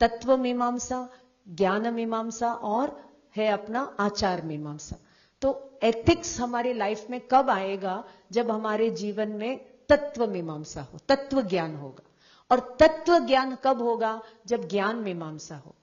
तत्व मीमांसा ज्ञान मीमांसा और है अपना आचार मीमांसा तो एथिक्स हमारे लाइफ में कब आएगा? जब हमारे जीवन में तत्व मीमांसा हो तत्व ज्ञान होगा। और तत्व ज्ञान कब होगा? जब ज्ञान मीमांसा होगी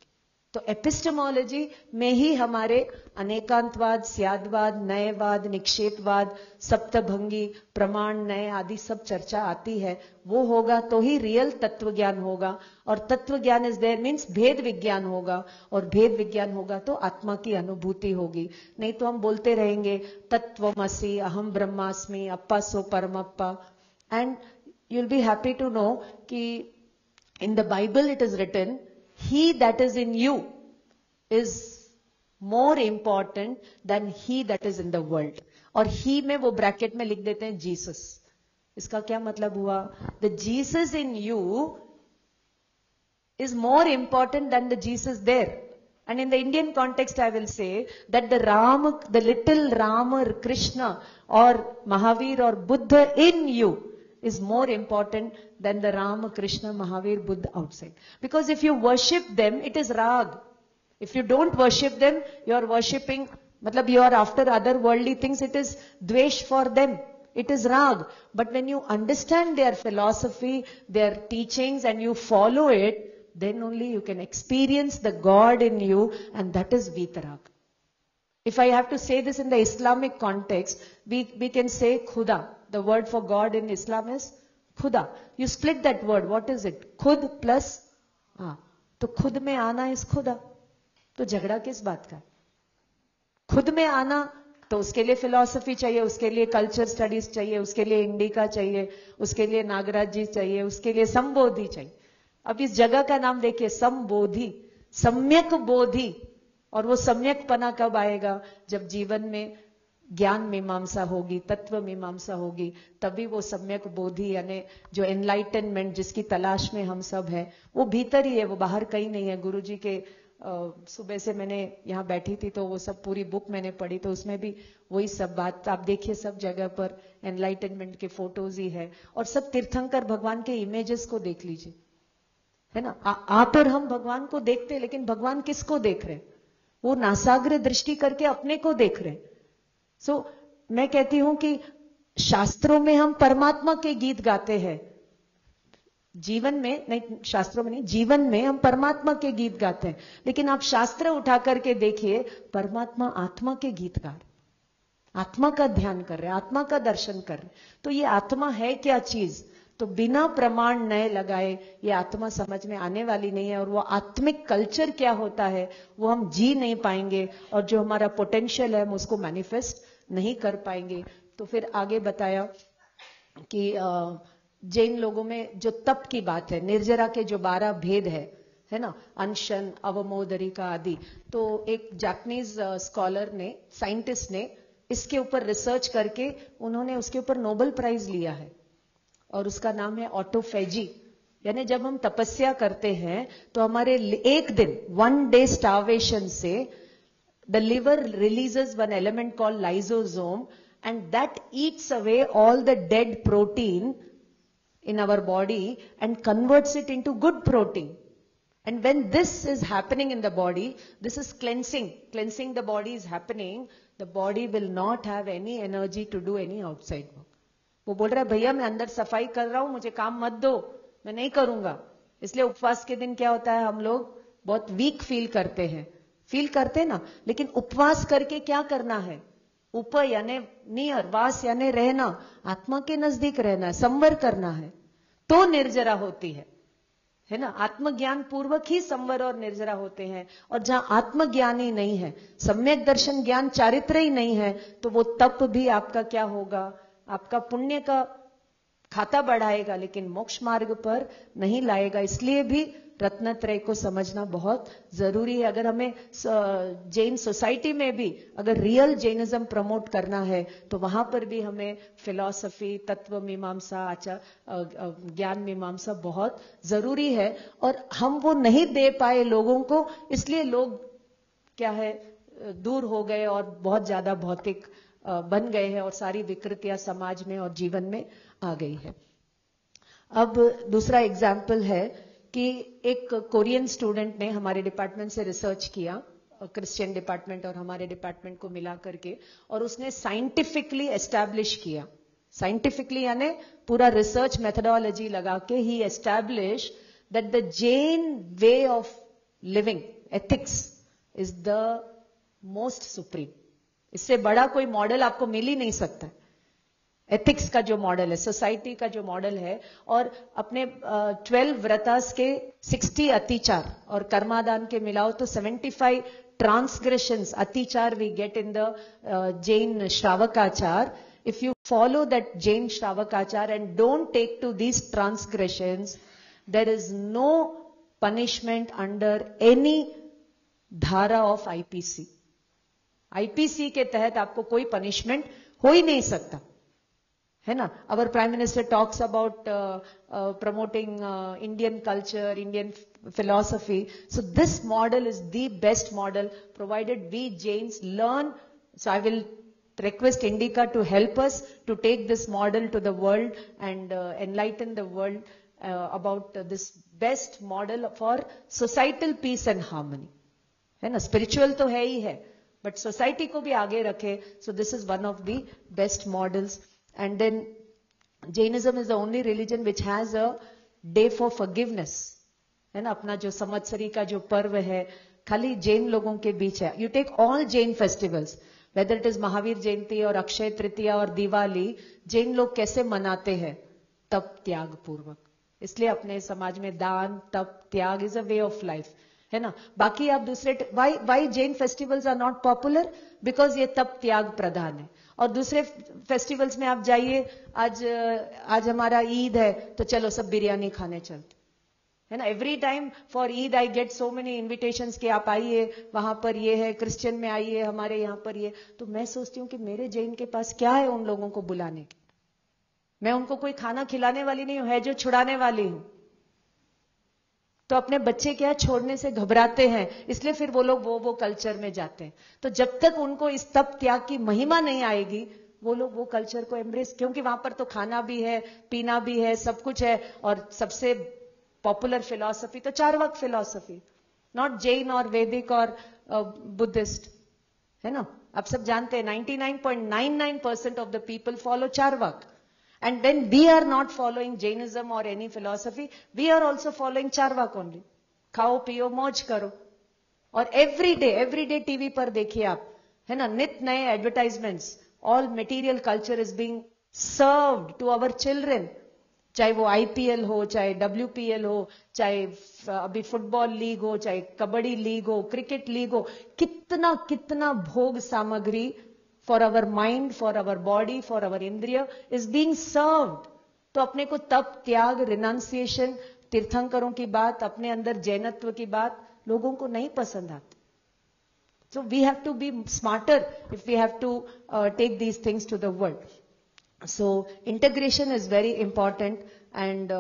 तो एपिस्टमोलॉजी में ही हमारे अनेकांतवाद, स्यादवाद नयवाद निक्षेपवाद, सप्तभंगी, प्रमाण नए आदि सब चर्चा आती है। वो होगा तो ही रियल तत्व ज्ञान होगा। और तत्व ज्ञान इज़ देयर मीन्स भेद विज्ञान होगा। और भेद विज्ञान होगा तो आत्मा की अनुभूति होगी। नहीं तो हम बोलते रहेंगे, तत्वमसी अहम ब्रह्मास्मि अप्पा सो परमप्पा। And you'll be happy to know कि in the Bible it is written he that is in you is more important than he that is in the world और ही में वो ब्रैकेट में लिख देते हैं जीसस इसका क्या मतलब हुआ the Jesus in you is more important than the Jesus there. And in the Indian context, I will say that the Ram, the little Rama, Krishna, or Mahavir, or Buddha in you is more important than the Rama, Krishna, Mahavir, Buddha outside. Because if you worship them, it is rag. If you don't worship them, you are worshipping, matlab you are after other worldly things, it is dvesh for them. It is rag. But when you understand their philosophy, their teachings, and you follow it, then only you can experience the God in you, and that is vitarag. If I have to say this in the Islamic context, we, we can say khuda. The word for God in Islam is khuda. You split that word. What is it? Khud plus ah, तो खुद में आना इस खुदा तो झगड़ा किस बात का खुद में आना तो उसके लिए फिलॉसफी चाहिए उसके लिए कल्चर स्टडीज़ चाहिए उसके लिए इंडिका चाहिए उसके लिए नागराज जी चाहिए उसके लिए संबोधि चाहिए अब इस जगह का नाम देखिए संबोधि सम्यक बोधि और वो सम्यक पना कब आएगा? जब जीवन में ज्ञान मीमांसा होगी, तत्व मीमांसा होगी, तभी वो सम्यक बोधि यानी जो एनलाइटनमेंट जिसकी तलाश में हम सब है, वो भीतर ही है, वो बाहर कहीं नहीं है। गुरु जी के सुबह से मैंने यहाँ बैठी थी तो वो सब पूरी बुक मैंने पढ़ी तो उसमें भी वही सब बात। आप देखिए सब जगह पर एनलाइटनमेंट के फ़ोटोज़ ही है और सब तीर्थंकर भगवान के इमेजेस को देख लीजिए। है ना? आप और हम भगवान को देखते हैं, लेकिन भगवान किसको देख रहे वो नासाग्र दृष्टि करके अपने को देख रहे सो so, मैं कहती हूँ कि शास्त्रों में हम परमात्मा के गीत गाते हैं। जीवन में नहीं शास्त्रों में नहीं जीवन में हम परमात्मा के गीत गाते हैं। लेकिन आप शास्त्र उठा करके देखिए परमात्मा आत्मा के गीत गा रहे आत्मा का ध्यान कर रहे आत्मा का दर्शन कर रहे तो ये आत्मा है क्या चीज़? तो बिना प्रमाण नए लगाए ये आत्मा समझ में आने वाली नहीं है और वो आत्मिक कल्चर क्या होता है, वो हम जी नहीं पाएँगे और जो हमारा पोटेंशियल है हम उसको मैनिफेस्ट नहीं कर पाएँगे। तो फिर आगे बताया कि जैन लोगों में जो तप की बात है, निर्जरा के जो बारह भेद है है ना, अनशन अवमोदरी का आदि तो एक जापनीज स्कॉलर ने साइंटिस्ट ने इसके ऊपर रिसर्च करके उन्होंने उसके ऊपर नोबल प्राइज लिया है। और उसका नाम है ऑटोफेजी यानी जब हम तपस्या करते हैं तो हमारे एक दिन वन डे स्टावेशन से the liver releases one element call lysosome and that eats away all the dead protein in our body and converts it into good protein and when this is happening in the body this is cleansing cleansing the body is happening the body will not have any energy to do any outside work वो बोल रहा है, भैया, मैं अंदर सफ़ाई कर रहा हूँ, मुझे काम मत दो, मैं नहीं करूँगा. इसलिए उपवास के दिन क्या होता है, हम लोग बहुत वीक फील करते हैं। फील करते ना, लेकिन उपवास करके क्या करना है? उप यानी नियर वास यानी रहना, आत्मा के नज़दीक रहना है, संवर करना है तो निर्जरा होती है। है ना? आत्मज्ञान पूर्वक ही संवर और निर्जरा होते हैं, और जहाँ आत्मज्ञान ही नहीं है, सम्यक दर्शन ज्ञान चारित्र ही नहीं है तो वो तप भी आपका क्या होगा? आपका पुण्य का खाता बढ़ाएगा, लेकिन मोक्ष मार्ग पर नहीं लाएगा। इसलिए भी रत्नत्रय को समझना बहुत ज़रूरी है। अगर हमें जैन सोसाइटी में भी अगर रियल जैनिज्म प्रमोट करना है तो वहाँ पर भी हमें फिलॉसफी तत्व मीमांसा आचार ज्ञान मीमांसा बहुत ज़रूरी है। और हम वो नहीं दे पाए लोगों को, इसलिए लोग क्या है, दूर हो गए और बहुत ज़्यादा भौतिक बन गए हैं और सारी विकृतियाँ समाज में और जीवन में आ गई है। अब दूसरा एग्ज़ाम्पल है कि एक कोरियन स्टूडेंट ने हमारे डिपार्टमेंट से रिसर्च किया क्रिश्चियन डिपार्टमेंट और हमारे डिपार्टमेंट को मिला करके, और उसने साइंटिफिकली एस्टैब्लिश किया। साइंटिफिकली यानी पूरा रिसर्च मेथडोलॉजी लगा के ही establish that the Jain way of living ethics is the most supreme इससे बड़ा कोई मॉडल आपको मिल ही नहीं सकता। एथिक्स का जो मॉडल है सोसाइटी का जो मॉडल है और अपने ट्वेल्व व्रतास के सिक्सटी अतिचार और कर्मादान के मिलाओ तो seventy five transgression atichar we get in the Jain shravakachar if you follow that Jain Shravakachar and don't take to these transgressions, there is no punishment under any dhara of IPC IPC के तहत आपको कोई punishment हो ही नहीं सकता है ना our prime minister talks about promoting Indian culture Indian philosophy so this model is the best model provided we jains learn so i will request indica to help us to take this model to the world and uh, enlighten the world uh, about uh, this best model for societal peace and harmony है ना spiritual तो है ही है but society को भी आगे रखे। So this is one of the best models And then Jainism is the only religion which has a day for forgiveness. है ना? अपना जो संवत्सरी का जो पर्व है, खाली जैन लोगों के बीच है। You take all Jain festivals whether it is Mahavir Jayanti और अक्षय तृतीया और दिवाली, जैन लोग कैसे मनाते हैं? तब त्याग पूर्वक। इसलिए अपने समाज में daan, tap, tyag is a way of life है ना? बाकी आप दूसरे why why Jain festivals are not popular because ये तप त्याग प्रधान है। और दूसरे फेस्टिवल्स में आप जाइए, आज आज हमारा ईद है तो चलो सब बिरयानी खाने चलते है ना? Every time for Eid I get so many invitation कि आप आइए, वहाँ पर ये है क्रिश्चियन में आइए, हमारे यहाँ पर ये। तो मैं सोचती हूँ कि मेरे जैन के पास क्या है उन लोगों को बुलाने की? मैं उनको कोई खाना खिलाने वाली नहीं हूँ, है जो छुड़ाने वाली हूँ। तो अपने बच्चे क्या छोड़ने से घबराते हैं, इसलिए फिर वो लोग वो वो कल्चर में जाते हैं। तो जब तक उनको इस तप त्याग की महिमा नहीं आएगी, वो लोग वो कल्चर को एम्ब्रेस क्योंकि वहाँ पर तो खाना भी है, पीना भी है, सब कुछ है, और सबसे पॉपुलर फिलॉसफी तो चारवाक फिलॉसफी नॉट जैन और वैदिक और बुद्धिस्ट, है ना? आप सब जानते हैं 99.99 percent of the people follow Charvak. And when we are not following Jainism or any philosophy, we are also following Charvak only. खाओ पियो मौज करो और every day every day TV पर देखिए आप है ना नित नए advertisements all material culture is being served to our children चाहे वो आईपीएल हो चाहे डब्ल्यूपीएल हो चाहे अभी फुटबॉल लीग हो चाहे कबड्डी लीग हो क्रिकेट लीग हो कितना कितना भोग सामग्री for our mind for our body for our indriya is being served. तो अपने को तप त्याग रिनाउंसिएशन तीर्थंकरों की बात अपने अंदर जैनत्व की बात लोगों को नहीं पसंद आती। So we have to be smarter if we have to take these things to the world so integration is very important and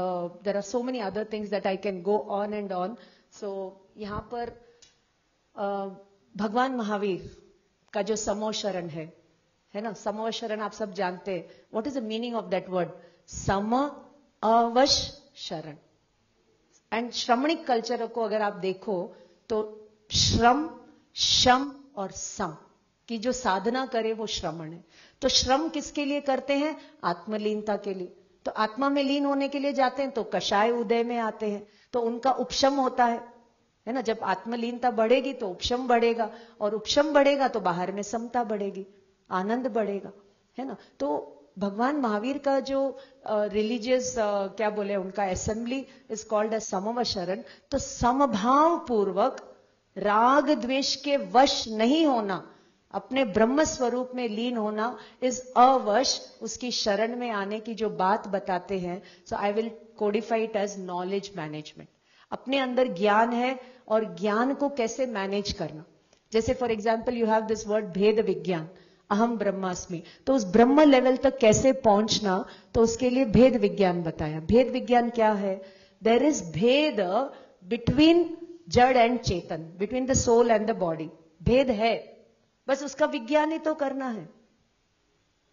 there are so many other things that I can go on and on so यहाँ पर uh, भगवान महावीर का जो समो शरण है है ना? समो शरण आप सब जानते हैं। What is the meaning of that word samavasaran and shramanik culture को अगर आप देखो तो श्रम, शम और सम की जो साधना करे, वो श्रमण है। तो श्रम किसके लिए करते हैं? आत्मलीनता के लिए। तो आत्मा में लीन होने के लिए जाते हैं तो कषाय उदय में आते हैं। तो उनका उपशम होता है। है ना? जब आत्मलीनता बढ़ेगी तो उपशम बढ़ेगा और उपशम बढ़ेगा तो बाहर में समता बढ़ेगी, आनंद बढ़ेगा, है ना? तो भगवान महावीर का जो रिलीजियस क्या बोले उनका assembly is called a samavasaran तो समभाव पूर्वक राग द्वेष के वश नहीं होना, अपने ब्रह्म स्वरूप में लीन होना इज़ अवश, उसकी शरण में आने की जो बात बताते हैं so I will codify it as knowledge management अपने अंदर ज्ञान है और ज्ञान को कैसे मैनेज करना। जैसे for example you have this word bhed vigyan, अहम ब्रह्मास्मि। तो उस ब्रह्म लेवल तक कैसे पहुँचना तो उसके लिए भेद विज्ञान बताया। भेद विज्ञान क्या है? There is bhed between jad and chetan between the soul and the body भेद है, बस उसका विज्ञान ही तो करना है।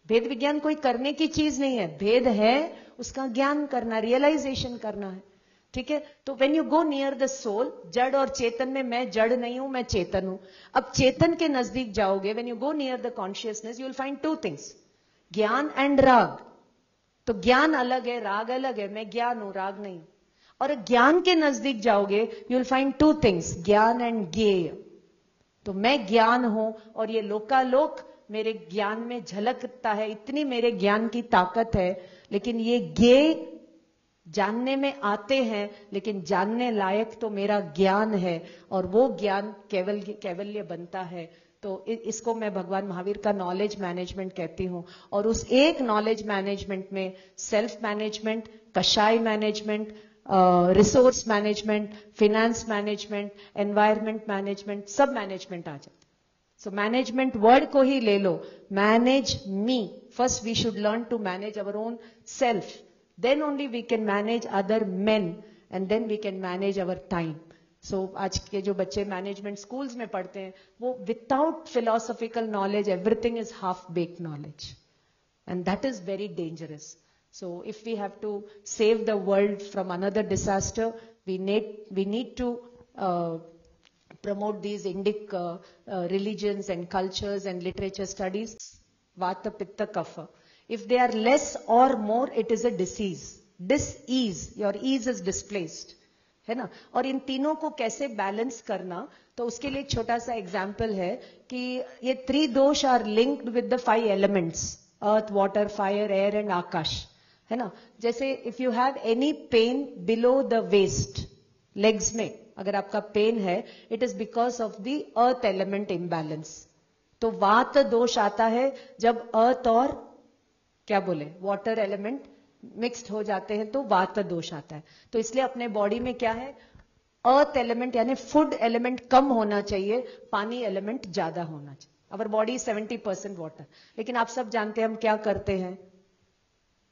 भेद विज्ञान कोई करने की चीज़ नहीं है। भेद है, उसका ज्ञान करना रियलाइजेशन करना है। ठीक है? तो when you go near the soul जड़ और चेतन में मैं जड़ नहीं हूँ, मैं चेतन हूँ। अब चेतन के नज़दीक जाओगे when you go near the consciousness you will find two things gyan and raag. तो ज्ञान अलग है, राग अलग है, मैं ज्ञान हूँ, राग नहीं। और ज्ञान के नज़दीक जाओगे you will find two things gyan and gyey. तो मैं ज्ञान हूँ और ये लोकालोक मेरे ज्ञान में झलकता है, इतनी मेरे ज्ञान की ताकत है, लेकिन ये ज्ञेय जानने में आते हैं, लेकिन जानने लायक तो मेरा ज्ञान है और वो ज्ञान केवल, कैवल्य बनता है। तो इसको मैं भगवान महावीर का नॉलेज मैनेजमेंट कहती हूँ। और उस एक नॉलेज मैनेजमेंट में self management kashaya management resource management finance management environment management सब मैनेजमेंट आ जाते सो मैनेजमेंट वर्ड को ही ले लो। Manage me first we should learn to manage our own self then only we can manage other men and then we can manage our time so so, आज के जो बच्चे मैनेजमेंट स्कूल्स में पढ़ते हैं वो without philosophical knowledge everything is half bake knowledge and that is very dangerous so if we have to save the world from another disaster we need we need to promote these Indic uh, uh, religions and cultures and literature studies. Vata, Pitta, Kapha. If they are less or more, it is a disease. Disease, your ease is displaced. है ना? और इन तीनों को कैसे balance करना? तो उसके लिए एक छोटा सा एग्ज़ाम्पल है कि ये three dosha are linked with the five elements earth water fire air and akash. है ना? जैसे if you have any pain below the waist legs में अगर आपका पेन है it is because of the earth element imbalance तो वात दोष आता है जब अर्थ और क्या बोले? वाटर एलिमेंट मिक्स्ड हो जाते हैं तो वात दोष आता है। तो इसलिए अपने बॉडी में क्या है? अर्थ एलिमेंट यानी फ़ूड एलिमेंट कम होना चाहिए, पानी एलिमेंट ज़्यादा होना चाहिए। Our body seventy percent water लेकिन आप सब जानते हैं हम क्या करते हैं?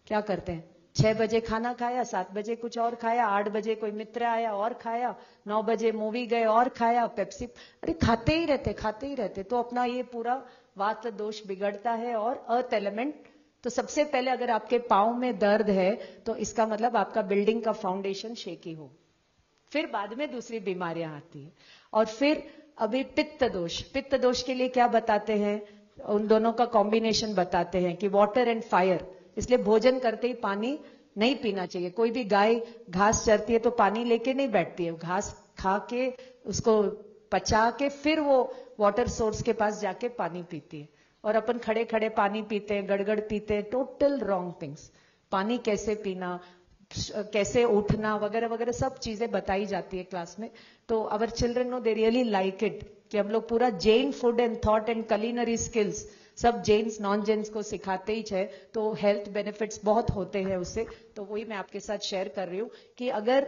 क्या करते हैं? छह बजे खाना खाया, सात बजे कुछ और खाया, आठ बजे कोई मित्र आया और खाया, नौ बजे मूवी गए और खाया पेप्सी अरे खाते ही रहते, खाते ही रहते। तो अपना ये पूरा वात दोष बिगड़ता है और अर्थ एलिमेंट तो सबसे पहले अगर आपके पाँव में दर्द है तो इसका मतलब आपका बिल्डिंग का फाउंडेशन शेकी हो। फिर बाद में दूसरी बीमारियाँ आती है। और फिर अभी पित्त दोष। पित्त दोष के लिए क्या बताते हैं? उन दोनों का कॉम्बिनेशन बताते हैं कि वाटर एंड फायर इसलिए भोजन करते ही पानी नहीं पीना चाहिए। कोई भी गाय, घास चरती है तो पानी लेके नहीं बैठती है। घास खा के, उसको पचा के फिर वो वाटर सोर्स के पास जाके पानी पीती है। और अपन खड़े खड़े पानी पीते हैं गड़गड़ पीते हैं टोटल रॉन्ग थिंग्स पानी कैसे पीना, कैसे उठना, वगैरह वगैरह सब चीज़ें बताई जाती है क्लास में। तो our children know they really like it कि हम लोग पूरा Jain food and thought and culinary skills सब जेन्स नॉन जेन्स को सिखाते ही है तो हेल्थ बेनिफिट्स बहुत होते हैं उससे। तो वही मैं आपके साथ शेयर कर रही हूँ कि अगर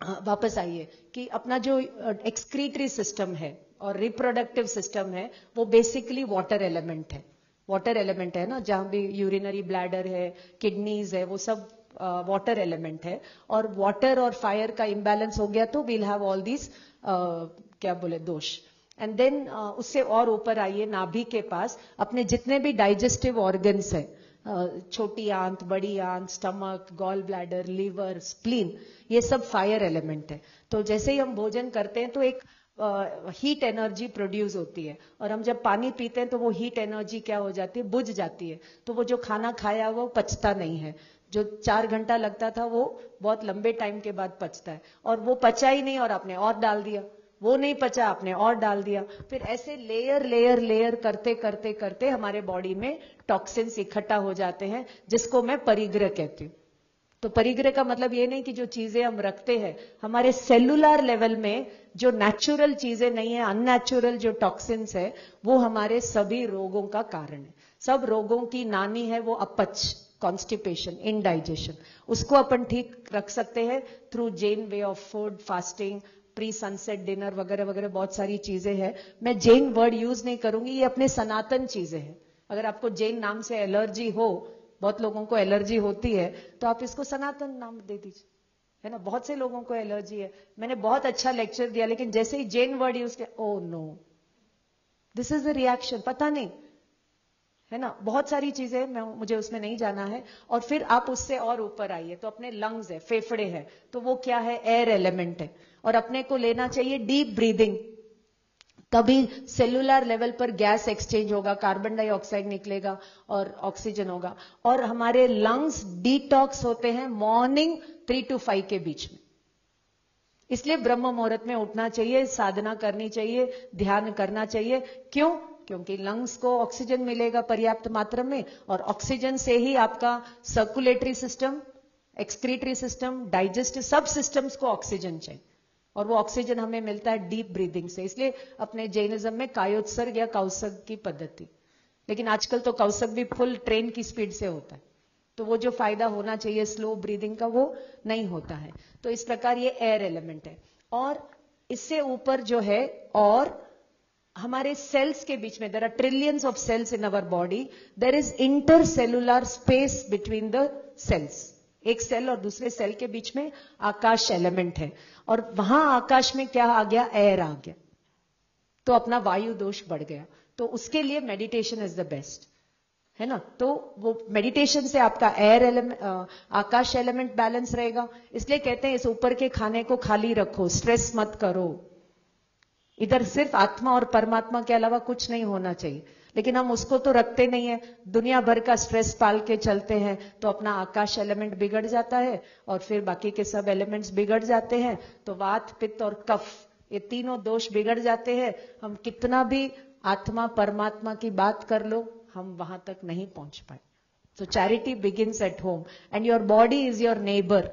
वापस आइए, कि अपना जो एक्सक्रीटरी सिस्टम है और रिप्रोडक्टिव सिस्टम है वो बेसिकली वाटर एलिमेंट है। वाटर एलिमेंट है ना जहाँ भी यूरिनरी ब्लैडर है किडनीज है वो सब वाटर uh, एलिमेंट है। और वाटर और फायर का इम्बैलेंस हो गया तो वील हैव ऑल दीज क्या बोले दोष। एंड देन uh, उससे और ऊपर आइए नाभि के पास। अपने जितने भी डाइजेस्टिव ऑर्गन्स है uh, छोटी आंत बड़ी आंत stomach gall bladder liver spleen ये सब फायर एलिमेंट है। तो जैसे ही हम भोजन करते हैं तो एक हीट एनर्जी प्रोड्यूस होती है। और हम जब पानी पीते हैं तो वो हीट एनर्जी क्या हो जाती है? बुझ जाती है। तो वो जो खाना खाया वो पचता नहीं है। जो चार घंटा लगता था वो बहुत लंबे टाइम के बाद पचता है। और वो पचा ही नहीं और आपने और डाल दिया। वो नहीं पचा, आपने और डाल दिया। फिर ऐसे लेयर लेयर लेयर करते करते करते हमारे बॉडी में टॉक्सिन्स इकट्ठा हो जाते हैं, जिसको मैं परिग्रह कहती हूँ। तो परिग्रह का मतलब ये नहीं कि जो चीज़ें हम रखते हैं, हमारे सेलुलर लेवल में जो नेचुरल चीज़ें नहीं है अननेचुरल जो टॉक्सिन्स है, वो हमारे सभी रोगों का कारण है। सब रोगों की नानी है वो अपच कॉन्स्टिपेशन इनडाइजेशन उसको अपन ठीक रख सकते हैं through Jain way of food fasting pre sunset dinner वगैरह वगैरह बहुत सारी चीज़ें हैं। मैं जेन वर्ड यूज़ नहीं करूँगी, ये अपने सनातन चीज़ें हैं। अगर आपको जैन नाम से एलर्जी हो बहुत लोगों को एलर्जी होती है तो आप इसको सनातन नाम दे दीजिए। है ना? बहुत से लोगों को एलर्जी है। मैंने बहुत अच्छा लेक्चर दिया, लेकिन जैसे ही जैन वर्ड यूज़ किया ओ no this is the reaction पता नहीं। है ना? बहुत सारी चीज़ें मैं, मुझे उसमें नहीं जाना है। और फिर आप उससे और ऊपर आइए तो अपने लंग्स है, फेफड़े है तो वो क्या है? एयर एलिमेंट है। और अपने को लेना चाहिए डीप ब्रीदिंग तभी सेलुलर लेवल पर गैस एक्सचेंज होगा कार्बन डाइऑक्साइड निकलेगा और ऑक्सीजन होगा। और हमारे लंग्स डिटॉक्स होते हैं मॉर्निंग थ्री टू फाइव के बीच में। इसलिए ब्रह्म मुहूर्त में उठना चाहिए, साधना करनी चाहिए, ध्यान करना चाहिए। क्यों? क्योंकि लंग्स को ऑक्सीजन मिलेगा पर्याप्त मात्रा में और ऑक्सीजन से ही आपका circulatory system excretory system digestive सब सिस्टम्स को ऑक्सीजन चाहिए। और वो ऑक्सीजन हमें मिलता है डीप ब्रीदिंग से। इसलिए अपने जैनिज्म में कायोत्सर्ग या कौसक की पद्धति। लेकिन आजकल तो कौसक भी फुल ट्रेन की स्पीड से होता है। तो वो जो फ़ायदा होना चाहिए स्लो ब्रीदिंग का, वो नहीं होता है। तो इस प्रकार ये एयर एलिमेंट है। और इससे ऊपर जो है, और हमारे सेल्स के बीच में there are trillions of cells in our body there is intercellular space between the cells एक सेल और दूसरे सेल के बीच में आकाश एलिमेंट है। और वहाँ आकाश में क्या आ गया? एयर आ गया। तो अपना वायु दोष बढ़ गया। तो उसके लिए मेडिटेशन इज़ द बेस्ट है ना? तो वो मेडिटेशन से आपका एयर एलिमेंट आकाश एलिमेंट बैलेंस रहेगा। इसलिए कहते हैं इस ऊपर के खाने को खाली रखो स्ट्रेस मत करो। इधर सिर्फ़ आत्मा और परमात्मा के अलावा कुछ नहीं होना चाहिए। लेकिन हम उसको तो रखते नहीं है। दुनिया भर का स्ट्रेस पाल के चलते हैं तो अपना आकाश एलिमेंट बिगड़ जाता है और फिर बाकी के सब एलिमेंट्स बिगड़ जाते हैं। तो वात, पित्त और कफ, ये तीनों दोष बिगड़ जाते हैं। हम कितना भी आत्मा, परमात्मा की बात कर लो, हम वहाँ तक नहीं पहुँच पाए। So charity begins at home and your body is your neighbour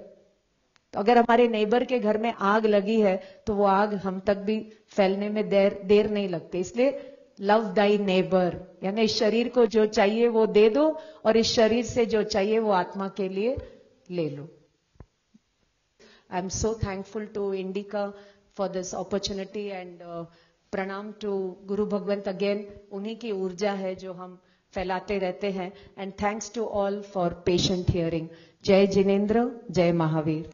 तो अगर हमारे नेबर के घर में आग लगी है तो वो आग हम तक भी फैलने में देर देर नहीं लगती। इसलिए लव दाई नेबर यानी इस शरीर को जो चाहिए वो दे दो और इस शरीर से जो चाहिए वो आत्मा के लिए ले लो। I am so thankful to Indica for this opportunity and pranam to guru Bhagwant again उन्हीं की ऊर्जा है जो हम फैलाते रहते हैं। And thanks to all for patient hearing Jai Jinendra, Jai Mahavir.